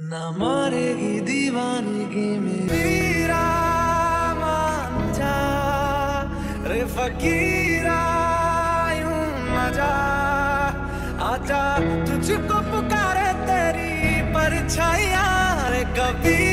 न मारेगी दीवानगी मेरा। मान जा, रे फकीरा, यूँ मज़ा आजा, तुझको पुकारे तेरी परछाइया, रे कभी